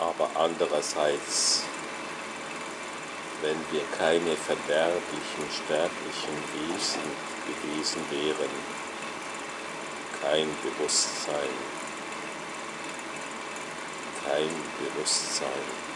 aber andererseits, wenn wir keine verderblichen, sterblichen Wesen gewesen wären, kein Bewusstsein, kein Bewusstsein.